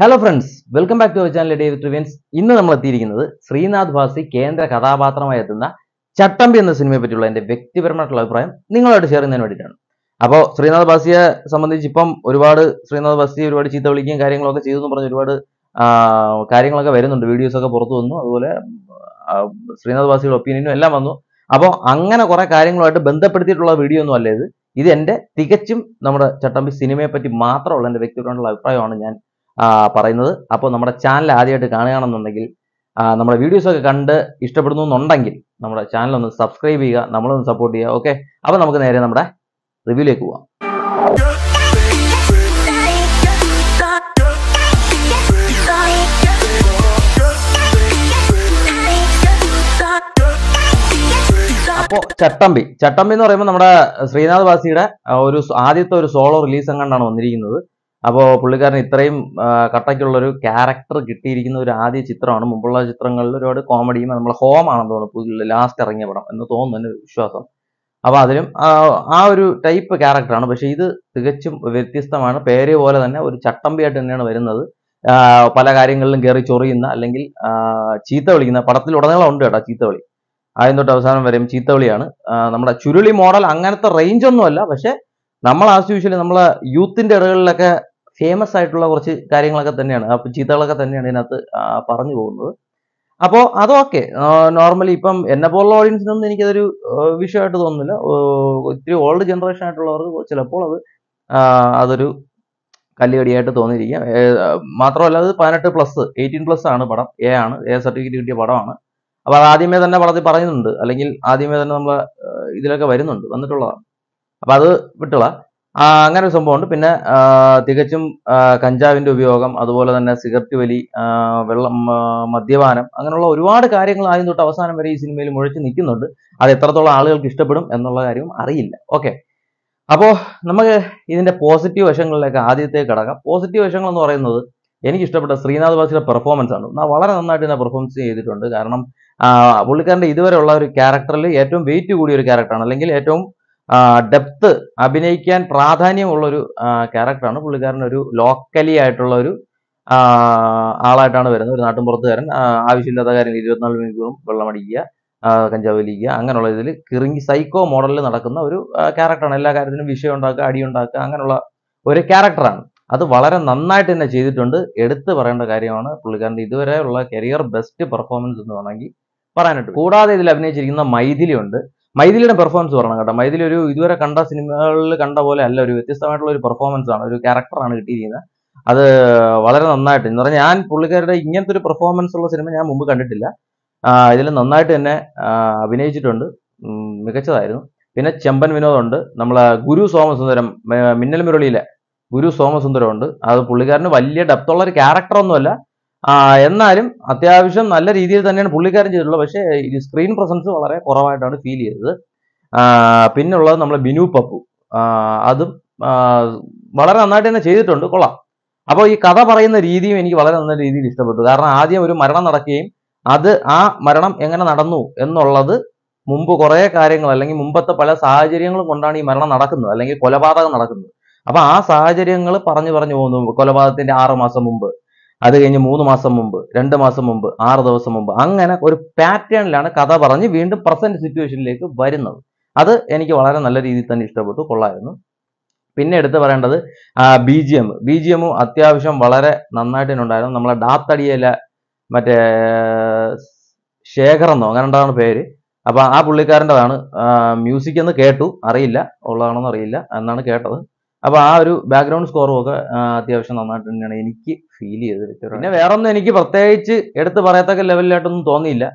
Hello friends welcome back to our channel David Trivens ഇന്ന് നമ്മൾ എത്തിയിരിക്കുന്നത് ശ്രീനാഥ് ഭാസി കേന്ദ്ര കഥാപാത്രമായി എത്തുന്ന ചട്ടമ്പി എന്ന സിനിമയെ പറ്റിയുള്ള എന്റെ വ്യക്തിപരമായിട്ടുള്ള അഭിപ്രായം നിങ്ങളോട് ഷെയർ ചെയ്യുന്നതിന് വേണ്ടിയിട്ടാണ്. അപ്പോൾ ശ്രീനാഥ് ഭാസിയെ സംബന്ധിച്ച് ഇപ്പം ഒരുപാട് ശ്രീനാഥ് ഭാസി ഒരുപാട് ചീത്ത വിളിക്കുകയും കാര്യങ്ങളൊക്കെ ചെയ്തു എന്ന് പറഞ്ഞ് ഒരുപാട് കാര്യങ്ങളൊക്കെ വരുന്നുണ്ട്. വീഡിയോസ് ഒക്കെ പുറത്തു വന്നു. അതുപോലെ ശ്രീനാഥ് ഭാസിയുടെ ഒപ്പീനിയനും എല്ലാം വന്നു. അപ്പോൾ അങ്ങനെ കുറേ കാര്യങ്ങളുമായിട്ട് ബന്ധപ്പെടുത്തിയിട്ടുള്ള വീഡിയോ ഒന്നും അല്ല ഇത്. ഇത് എന്റെ തികച്ചും നമ്മുടെ ചട്ടമ്പി സിനിമയെ പറ്റി മാത്രമുള്ള എന്റെ വ്യക്തിപരമായിട്ടുള്ള അഭിപ്രായമാണ് ഞാൻ പറയുന്നത്. അപ്പോൾ നമ്മുടെ ചാനൽ ആദ്യമായിട്ട് കാണുകയാണെന്നുണ്ടെങ്കിൽ നമ്മുടെ വീഡിയോസൊക്കെ കണ്ട് ഇഷ്ടപ്പെടുന്നു എന്നുണ്ടെങ്കിൽ നമ്മുടെ ചാനൽ ഒന്ന് സബ്സ്ക്രൈബ് ചെയ്യുക നമ്മളൊന്ന് സപ്പോർട്ട് ചെയ്യുക ഓക്കെ അപ്പോൾ നമുക്ക് നേരെ നമ്മുടെ റിവ്യൂലേക്ക് പോവാം. അപ്പോൾ ചട്ടമ്പി. ചട്ടമ്പി എന്ന് പറയുമ്പോൾ നമ്മുടെ ശ്രീനാഥ് വാസിയുടെ ഒരു ആദ്യത്തെ ഒരു സോളോ റിലീസ് എങ്ങാണ്ടാണ് വന്നിരിക്കുന്നത്. അപ്പോൾ പുള്ളിക്കാരൻ ഇത്രയും കട്ടയ്ക്കുള്ളൊരു ക്യാരക്ടർ കിട്ടിയിരിക്കുന്ന ഒരു ആദ്യ ചിത്രമാണ്. മുമ്പുള്ള ചിത്രങ്ങളിൽ ഒരുപാട് കോമഡിയും നമ്മളെ ഹോം ആണെന്ന് തോന്നുന്നു ലാസ്റ്റ് ഇറങ്ങിയ പടം എന്ന് തോന്നുന്നു എന്റെ വിശ്വാസം. അപ്പോൾ അതിലും ആ, ഒരു ടൈപ്പ് ക്യാരക്ടറാണ് പക്ഷേ ഇത് തികച്ചും വ്യത്യസ്തമാണ്. പേര് പോലെ തന്നെ ഒരു ചട്ടമ്പിയായിട്ട് തന്നെയാണ് വരുന്നത്. പല കാര്യങ്ങളിലും കയറി ചൊറിയുന്ന അല്ലെങ്കിൽ ചീത്ത വിളിക്കുന്ന പടത്തിൽ ഉടനീളം ഉണ്ട് കേട്ടോ ചീത്ത വിളി ആദ്യം തൊട്ട് അവസാനം വരെയും ചീത്തവിളിയാണ്. വിളിയാണ് നമ്മുടെ ചുരുളി മോഡൽ അങ്ങനത്തെ റേഞ്ച് ഒന്നുമല്ല. പക്ഷേ നമ്മൾ ആസ് യൂഷ്വലി നമ്മളെ യൂത്തിന്റെ ഇടകളിലൊക്കെ ഫേമസ് ആയിട്ടുള്ള കുറച്ച് കാര്യങ്ങളൊക്കെ തന്നെയാണ് അപ്പൊ ചീത്തകളൊക്കെ തന്നെയാണ് ഇതിനകത്ത് പറഞ്ഞു പോകുന്നത്. അപ്പോൾ അതൊക്കെ നോർമലി ഇപ്പം എന്നെ പോലുള്ള ഓഡിയൻസിനൊന്നും എനിക്കതൊരു വിഷയമായിട്ട് തോന്നുന്നില്ല. ഒത്തിരി ഓൾഡ് ജനറേഷൻ ആയിട്ടുള്ളവർക്ക് ചിലപ്പോൾ അത് അതൊരു കല്ലുകടിയായിട്ട് തോന്നിയിരിക്കാം. മാത്രമല്ല അത് പതിനെട്ട് പ്ലസ് എയ്റ്റീൻ പ്ലസ് ആണ് പടം. എ ആണ്. എ സർട്ടിഫിക്കറ്റ് കിട്ടിയ പടമാണ്. അപ്പൊ അത് ആദ്യമേ തന്നെ പടത്തിൽ പറയുന്നുണ്ട്. അല്ലെങ്കിൽ ആദ്യമേ തന്നെ നമ്മൾ ഇതിലൊക്കെ വരുന്നുണ്ട്. വന്നിട്ടുള്ളതാണ്. അപ്പൊ അത് വിട്ടുള്ള അങ്ങനെ ഒരു സംഭവമുണ്ട്. പിന്നെ തികച്ചും കഞ്ചാവിന്റെ ഉപയോഗം അതുപോലെ തന്നെ സിഗരറ്റ് വലി വെള്ളം മദ്യപാനം അങ്ങനെയുള്ള ഒരുപാട് കാര്യങ്ങൾ ആദ്യം തൊട്ട് അവസാനം വരെ ഈ സിനിമയിൽ മുഴച്ചു നിൽക്കുന്നുണ്ട്. അത് എത്രത്തോളം ആളുകൾക്ക് ഇഷ്ടപ്പെടും എന്നുള്ള കാര്യവും അറിയില്ല. ഓക്കെ. അപ്പോൾ നമുക്ക് ഇതിന്റെ പോസിറ്റീവ് വശങ്ങളിലേക്ക് ആദ്യത്തെ കടക്കാം. പോസിറ്റീവ് വശങ്ങൾ എന്ന് പറയുന്നത് എനിക്ക് ഇഷ്ടപ്പെട്ട ശ്രീനാഥ് ബാസിയുടെ പെർഫോമൻസ് ആണ്. വളരെ നന്നായിട്ട് തന്നെ പെർഫോമൻസ് ചെയ്തിട്ടുണ്ട്. കാരണം പുള്ളിക്കാരന്റെ ഇതുവരെയുള്ള ഒരു ക്യാരക്ടറിൽ ഏറ്റവും വെയിറ്റ് കൂടിയ ഒരു ക്യാരക്ടറാണ് അല്ലെങ്കിൽ ഏറ്റവും ഡെപ്ത് അഭിനയിക്കാൻ പ്രാധാന്യമുള്ള ഒരു ക്യാരക്ടറാണ് പുള്ളിക്കാരൻ ഒരു ലോക്കലി ആയിട്ടുള്ള ഒരു ആളായിട്ടാണ് വരുന്നത്. ഒരു നാട്ടിൻപുറത്തുകാരൻ. ആവശ്യമില്ലാത്ത കാര്യങ്ങൾ ഇരുപത്തിനാല് മണിക്കൂറും വെള്ളമടിക്കുക കഞ്ചാവ് വലിക്കുക അങ്ങനെയുള്ള ഇതിൽ കിറിങ്ങി സൈക്കോ മോഡലിൽ നടക്കുന്ന ഒരു ക്യാരക്ടറാണ് എല്ലാ കാര്യത്തിനും വിഷയം ഉണ്ടാക്കുക അടി ഉണ്ടാക്കുക അങ്ങനെയുള്ള ഒരു ക്യാരക്ടറാണ് അത് വളരെ നന്നായിട്ട് തന്നെ ചെയ്തിട്ടുണ്ട്. എടുത്തു പറയേണ്ട കാര്യമാണ് പുള്ളിക്കാരന്റെ ഇതുവരെയുള്ള കരിയർ ബെസ്റ്റ് പെർഫോമൻസ് എന്ന് വേണമെങ്കിൽ പറയാനായിട്ട് കൂടാതെ ഇതിൽ അഭിനയിച്ചിരിക്കുന്ന മൈഥിലി ഉണ്ട് മൈഥിലിയുടെ പെർഫോമൻസ് പറയണം കേട്ടോ. മൈഥിലി ഒരു ഇതുവരെ കണ്ട സിനിമകളിൽ കണ്ട പോലെ അല്ല ഒരു വ്യത്യസ്തമായിട്ടുള്ള ഒരു പെർഫോമൻസ് ആണ്. ഒരു ക്യാരക്ടറാണ് കിട്ടിയിരിക്കുന്നത്. അത് വളരെ നന്നായിട്ട് എന്ന് പറഞ്ഞാൽ ഞാൻ പുള്ളിക്കാരുടെ ഇങ്ങനത്തെ ഒരു പെർഫോമൻസ് ഉള്ള സിനിമ ഞാൻ മുമ്പ് കണ്ടിട്ടില്ല. ഇതിൽ നന്നായിട്ട് തന്നെ അഭിനയിച്ചിട്ടുണ്ട്. മികച്ചതായിരുന്നു. പിന്നെ ചെമ്പൻ വിനോദുണ്ട്. നമ്മളെ ഗുരു സോമസുന്ദരം മിന്നൽ മുരളിയിലെ ഗുരു സോമസുന്ദരം ഉണ്ട് അത് പുള്ളിക്കാരന് വലിയ ഡെപ്തുള്ള ഒരു ആ, എന്നാലും അത്യാവശ്യം നല്ല രീതിയിൽ തന്നെയാണ് പുള്ളിക്കാരൻ ചെയ്തിട്ടുള്ളത്. പക്ഷേ സ്ക്രീൻ പ്രസൻസ് വളരെ കുറവായിട്ടാണ് ഫീൽ ചെയ്തത്. പിന്നുള്ളത് നമ്മളെ ബിനു പപ്പു. അതും വളരെ നന്നായിട്ട് തന്നെ ചെയ്തിട്ടുണ്ട്. കൊള്ളാം. അപ്പോൾ ഈ കഥ പറയുന്ന രീതിയും എനിക്ക് വളരെ നല്ല രീതിയിൽ ഇഷ്ടപ്പെട്ടു. കാരണം ആദ്യം ഒരു മരണം നടക്കുകയും അത് ആ മരണം എങ്ങനെ നടന്നു എന്നുള്ളത് മുമ്പ് കുറേ കാര്യങ്ങൾ അല്ലെങ്കിൽ മുമ്പത്തെ പല സാഹചര്യങ്ങളും കൊണ്ടാണ് ഈ മരണം നടക്കുന്നത്. അല്ലെങ്കിൽ കൊലപാതകം നടക്കുന്നത്. അപ്പൊ ആ സാഹചര്യങ്ങൾ പറഞ്ഞു പറഞ്ഞു പോകുന്നു. കൊലപാതകത്തിന്റെ ആറ് മാസം മുമ്പ്. അത് കഴിഞ്ഞ് മൂന്ന് മാസം മുമ്പ് രണ്ട് മാസം മുമ്പ് ആറ് ദിവസം മുമ്പ് അങ്ങനെ ഒരു പാറ്റേണിലാണ് കഥ പറഞ്ഞ് വീണ്ടും പ്രസന്റ് സിറ്റുവേഷനിലേക്ക് വരുന്നത്. അത് എനിക്ക് വളരെ നല്ല രീതിയിൽ തന്നെ ഇഷ്ടപ്പെട്ടു കൊള്ളായിരുന്നു. പിന്നെ എടുത്ത് പറയേണ്ടത് B G M B G എമ്മും അത്യാവശ്യം വളരെ നന്നായിട്ട് തന്നെ ഉണ്ടായിരുന്നു. നമ്മളെ ഡാത്തടിയിലെ മറ്റേ ശേഖർ എന്നോ അങ്ങനെ ഉണ്ടാകുന്ന പേര്. അപ്പൊ ആ പുള്ളിക്കാരന്റെതാണ് മ്യൂസിക് എന്ന് കേട്ടു. അറിയില്ല ഉള്ളതാണോന്ന് അറിയില്ല എന്നാണ് കേട്ടത്. അപ്പൊ ആ ഒരു ബാക്ക്ഗ്രൗണ്ട് സ്കോറും ഒക്കെ അത്യാവശ്യം നന്നായിട്ട് തന്നെയാണ് എനിക്ക് ഫീൽ ചെയ്തത്. പിന്നെ വേറൊന്നും എനിക്ക് പ്രത്യേകിച്ച് എടുത്ത് പറയത്തക്ക ലെവലിലായിട്ടൊന്നും തോന്നിയില്ല.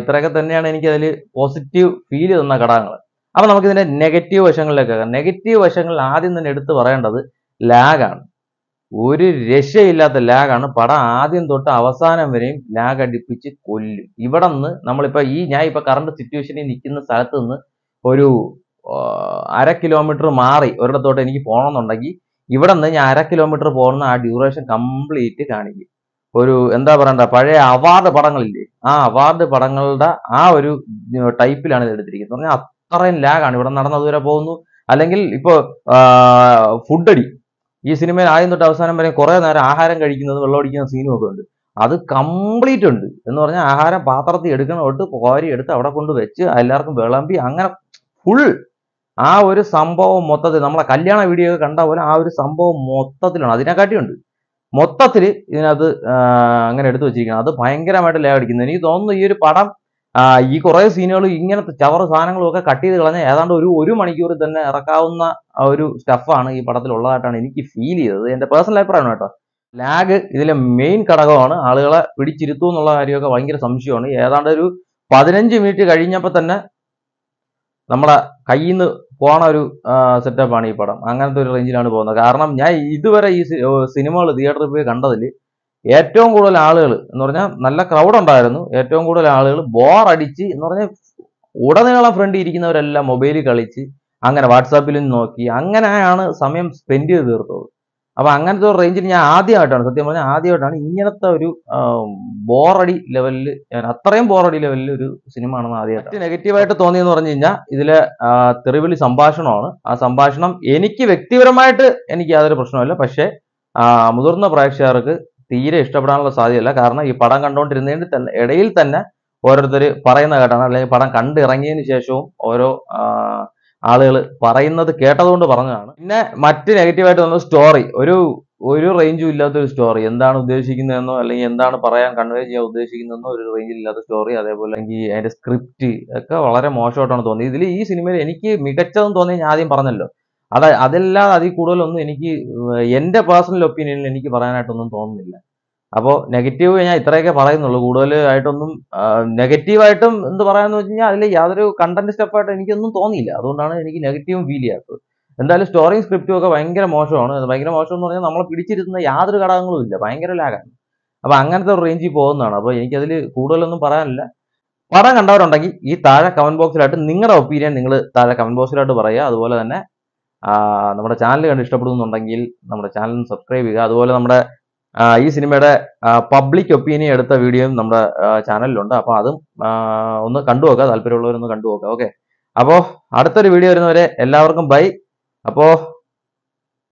ഇത്രയൊക്കെ തന്നെയാണ് എനിക്ക് അതിൽ പോസിറ്റീവ് ഫീൽ തന്ന ഘടകങ്ങൾ അപ്പൊ നമുക്ക് ഇതിന്റെ നെഗറ്റീവ് വശങ്ങളിലേക്ക് നെഗറ്റീവ് വശങ്ങളിൽ ആദ്യം തന്നെ എടുത്ത് പറയേണ്ടത് ലാഗാണ് ഒരു രക്ഷയില്ലാത്ത ലാഗാണ് പടം ആദ്യം തൊട്ട് അവസാനം വരെയും ലാഗ് അടിപ്പിച്ച് കൊല്ലും. ഇവിടെ നിന്ന് നമ്മളിപ്പോ ഈ ഞാൻ ഇപ്പൊ കറണ്ട് സിറ്റുവേഷനിൽ നിൽക്കുന്ന സ്ഥലത്ത് നിന്ന് ഒരു അര കിലോമീറ്റർ മാറി ഒരിടത്തോട്ട് എനിക്ക് പോകണമെന്നുണ്ടെങ്കിൽ ഇവിടെ നിന്ന് ഞാൻ അര കിലോമീറ്റർ പോകുന്ന ആ ഡ്യൂറേഷൻ കംപ്ലീറ്റ് കാണിക്കും. ഒരു എന്താ പറയണ്ട പഴയ അവാർഡ് പടങ്ങളില്ലേ? ആ അവാർഡ് പടങ്ങളുടെ ആ ഒരു ടൈപ്പിലാണ് ഇത് എടുത്തിരിക്കുന്നത്. പറഞ്ഞാൽ അത്രയും ലാഗാണ് ഇവിടെ നടന്ന ദൂരെ പോകുന്നു. അല്ലെങ്കിൽ ഇപ്പോ ഫുഡടി ഈ സിനിമയിൽ ആദ്യം തൊട്ട് അവസാനം വരെ കുറേ നേരം ആഹാരം കഴിക്കുന്നത് വെള്ളമടിക്കുന്ന സീനും ഒക്കെ ഉണ്ട്. അത് കംപ്ലീറ്റ് ഉണ്ട്. എന്ന് പറഞ്ഞാൽ ആഹാരം പാത്രത്തിൽ എടുക്കണ തൊട്ട് കോരി എടുത്ത് അവിടെ കൊണ്ട് വെച്ച് എല്ലാവർക്കും വിളമ്പി അങ്ങനെ ഫുൾ ആ ഒരു സംഭവം മൊത്തത്തിൽ നമ്മളെ കല്യാണ വീഡിയോ കണ്ട പോലെ ആ ഒരു സംഭവം മൊത്തത്തിലാണ്. അതിനെക്കാട്ടിയുണ്ട് മൊത്തത്തിൽ ഇതിനകത്ത് അങ്ങനെ എടുത്തു വെച്ചിരിക്കുന്നത് അത് ഭയങ്കരമായിട്ട് ലാഗ് അടിക്കുന്നത് എനിക്ക് തോന്നുന്നു ഈ ഒരു പടം ഈ കുറേ സീനുകൾ ഇങ്ങനത്തെ ചവറ് സാധനങ്ങളും ഒക്കെ കട്ട് ചെയ്ത് കളഞ്ഞാൽ ഏതാണ്ട് ഒരു ഒരു മണിക്കൂർ തന്നെ ഇറക്കാവുന്ന ഒരു സ്റ്റഫാണ് ഈ പടത്തിൽ ഉള്ളതായിട്ടാണ് എനിക്ക് ഫീൽ ചെയ്തത്. എന്റെ പേഴ്സണൽ അഭിപ്രായമാണ് കേട്ടോ. ലാഗ് ഇതിലെ മെയിൻ ഘടകമാണ്. ആളുകളെ പിടിച്ചിരുത്തു എന്നുള്ള കാര്യമൊക്കെ ഭയങ്കര സംശയമാണ്. ഏതാണ്ട് ഒരു പതിനഞ്ച് മിനിറ്റ് കഴിഞ്ഞപ്പോൾ തന്നെ നമ്മളെ കയ്യിൽ നിന്ന് പോണ ഒരു സെറ്റപ്പാണ് ഈ പടം. അങ്ങനത്തെ ഒരു റേഞ്ചിലാണ് പോകുന്നത്. കാരണം ഞാൻ ഇതുവരെ ഈ സിനിമകൾ തിയേറ്ററിൽ പോയി കണ്ടതിൽ ഏറ്റവും കൂടുതൽ ആളുകൾ എന്ന് പറഞ്ഞാൽ നല്ല ക്രൗഡ് ഉണ്ടായിരുന്നു. ഏറ്റവും കൂടുതൽ ആളുകൾ ബോർ അടിച്ച് എന്ന് പറഞ്ഞാൽ ഉടനീളം ഫ്രണ്ട് ഇരിക്കുന്നവരെല്ലാം മൊബൈലിൽ കളിച്ച് അങ്ങനെ വാട്സാപ്പിലും നോക്കി അങ്ങനെയാണ് സമയം സ്പെൻഡ് ചെയ്ത് തീർത്തത്. അപ്പൊ അങ്ങനത്തെ ഒരു റേഞ്ചിൽ ഞാൻ ആദ്യമായിട്ടാണ് സത്യം പറഞ്ഞാൽ ആദ്യമായിട്ടാണ് ഇങ്ങനത്തെ ഒരു ബോറടി ലെവലിൽ ഞാൻ അത്രയും ബോറടി ലെവലിൽ ഒരു സിനിമ ആണെന്ന് ആദ്യമായിട്ട് നെഗറ്റീവായിട്ട് തോന്നിയെന്ന് പറഞ്ഞു കഴിഞ്ഞാൽ ഇതിലെ തെറിവിളി സംഭാഷണമാണ്. ആ സംഭാഷണം എനിക്ക് വ്യക്തിപരമായിട്ട് എനിക്ക് യാതൊരു പ്രശ്നമില്ല പക്ഷേ മുതിർന്ന പ്രേക്ഷകർക്ക് തീരെ ഇഷ്ടപ്പെടാനുള്ള സാധ്യതയില്ല. കാരണം ഈ പടം കണ്ടുകൊണ്ടിരുന്നതിന് തന്നെ ഇടയിൽ തന്നെ ഓരോരുത്തർ പറയുന്ന കേട്ടാണ്. അല്ലെങ്കിൽ പടം കണ്ടിറങ്ങിയതിന് ശേഷവും ഓരോ ആളുകൾ പറയുന്നത് കേട്ടതുകൊണ്ട് പറഞ്ഞതാണ്. പിന്നെ മറ്റ് നെഗറ്റീവായിട്ട് വന്ന സ്റ്റോറി ഒരു ഒരു റേഞ്ചും ഇല്ലാത്ത ഒരു സ്റ്റോറി എന്താണ് ഉദ്ദേശിക്കുന്നതെന്നോ അല്ലെങ്കിൽ എന്താണ് പറയാൻ കൺവേ ചെയ്യാൻ ഉദ്ദേശിക്കുന്നതെന്നോ ഒരു റേഞ്ചിൽ ഇല്ലാത്ത സ്റ്റോറി അതേപോലെ അല്ലെങ്കിൽ അതിന്റെ സ്ക്രിപ്റ്റ് ഒക്കെ വളരെ മോശമായിട്ടാണ് തോന്നിയത്. ഇതിൽ ഈ സിനിമയിൽ എനിക്ക് മികച്ചതെന്ന് തോന്നി ഞാൻ ആദ്യം പറഞ്ഞല്ലോ. അത് അതല്ലാതെ അതിൽ കൂടുതലൊന്നും എനിക്ക് എന്റെ പേഴ്സണൽ ഒപ്പീനിയനിൽ എനിക്ക് പറയാനായിട്ടൊന്നും തോന്നുന്നില്ല. അപ്പോൾ നെഗറ്റീവ് ഞാൻ ഇത്രയൊക്കെ പറയുന്നുള്ളൂ. കൂടുതലായിട്ടൊന്നും നെഗറ്റീവായിട്ടും എന്ത് പറയാന്ന് വെച്ച് കഴിഞ്ഞാൽ അതിൽ യാതൊരു കണ്ടന്റ് സ്റ്റെപ്പായിട്ട് എനിക്കൊന്നും തോന്നിയില്ല. അതുകൊണ്ടാണ് എനിക്ക് നെഗറ്റീവും ഫീൽ ചെയ്യാത്തത്. എന്തായാലും സ്റ്റോറിയും സ്ക്രിപ്റ്റും ഒക്കെ ഭയങ്കര മോശമാണ്. ഭയങ്കര മോശം എന്ന് പറഞ്ഞാൽ നമ്മളെ പിടിച്ചിരുത്തുന്ന യാതൊരു ഘടകങ്ങളും ഇല്ല. ഭയങ്കര ലാഗാണ് അപ്പൊ അങ്ങനത്തെ ഒരു റേഞ്ചിൽ പോകുന്നതാണ്. അപ്പൊ എനിക്കതിൽ കൂടുതലൊന്നും പറയാനില്ല. പടം കണ്ടവരുണ്ടെങ്കിൽ ഈ താഴെ കമന്റ് ബോക്സിലായിട്ട് നിങ്ങളുടെ ഒപ്പീനിയൻ നിങ്ങൾ താഴെ കമന്റ് ബോക്സിലായിട്ട് പറയുക. അതുപോലെ തന്നെ നമ്മുടെ ചാനൽ കണ്ട് ഇഷ്ടപ്പെടുന്നുണ്ടെങ്കിൽ നമ്മുടെ ചാനൽ സബ്സ്ക്രൈബ് ചെയ്യുക. അതുപോലെ നമ്മുടെ ഈ സിനിമയുടെ പബ്ലിക് ഒപ്പീനിയൻ എടുത്ത വീഡിയോയും നമ്മുടെ ചാനലിലുണ്ട് അപ്പോൾ അതും ഒന്ന് കണ്ടു നോക്കുക. താല്പര്യമുള്ളവരൊന്ന് കണ്ടു നോക്കുക. ഓക്കെ അപ്പോൾ അടുത്തൊരു വീഡിയോ വരുന്നവരെ എല്ലാവർക്കും ബൈ അപ്പോൾ